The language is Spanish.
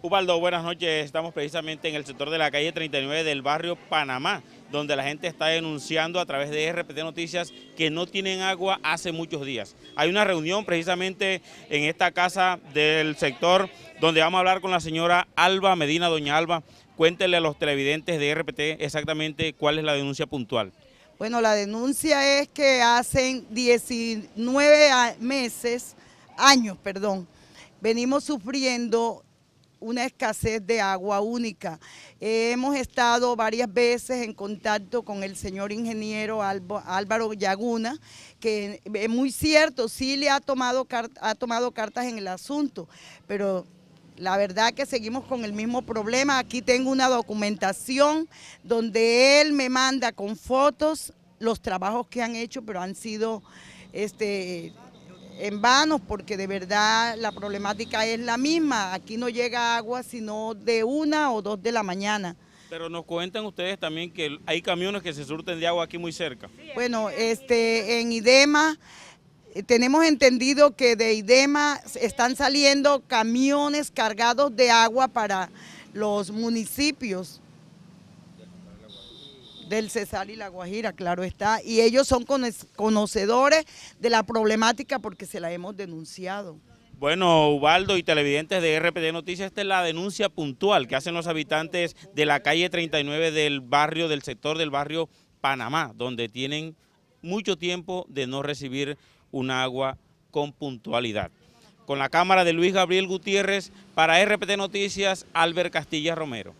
Ubaldo, buenas noches. Estamos precisamente en el sector de la calle 39 del barrio Panamá, donde la gente está denunciando a través de RPT Noticias que no tienen agua hace muchos días. Hay una reunión precisamente en esta casa del sector donde vamos a hablar con la señora Alba Medina. Doña Alba, cuéntele a los televidentes de RPT exactamente cuál es la denuncia puntual. Bueno, la denuncia es que hacen 19 meses, años, perdón, venimos sufriendo una escasez de agua única. hemos estado varias veces en contacto con el señor ingeniero Álvaro Yaguna, que es muy cierto, sí le ha tomado, ha tomado cartas en el asunto, pero la verdad que seguimos con el mismo problema. Aquí tengo una documentación donde él me manda con fotos los trabajos que han hecho, pero han sido este, en vano porque de verdad la problemática es la misma. Aquí no llega agua sino de una o dos de la mañana. Pero nos cuentan ustedes también que hay camiones que se surten de agua aquí muy cerca. Bueno, este, en IDEMA eh, tenemos entendido que de IDEMA están saliendo camiones cargados de agua para los municipios del Cesar y la Guajira, claro está, y ellos son conocedores de la problemática porque se la hemos denunciado. Bueno, Ubaldo y televidentes de RPD Noticias, esta es la denuncia puntual que hacen los habitantes de la calle 39 del barrio, del sector del barrio Panamá, donde tienen mucho tiempo de no recibir un agua con puntualidad. Con la cámara de Luis Gabriel Gutiérrez, para RPT Noticias, Albert Castilla Romero.